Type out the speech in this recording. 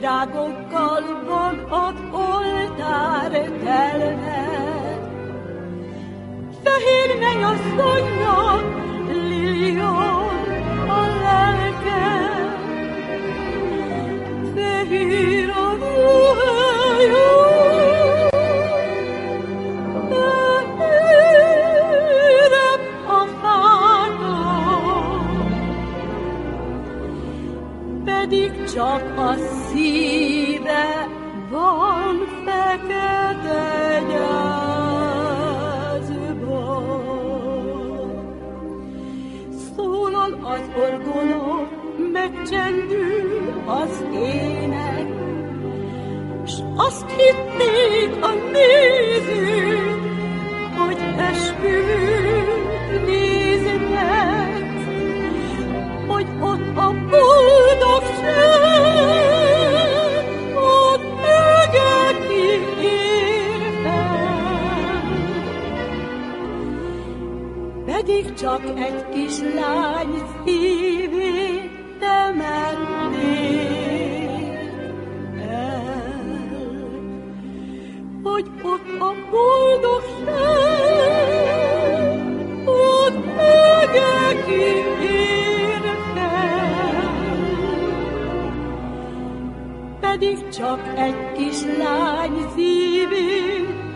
virágokkal van az oltár telve. Fehér mennyasszonynak lilió a lelke, fehér pedig csak a szíve van fekete gyászban. Szólal az orgona, megcsendül az ének, s azt hitték a nézők, Pedig csak egy kis lány szívét temetnék el, hogy ott a boldogság, ott mögötti ér fel. Pedig csak egy kis lány szívét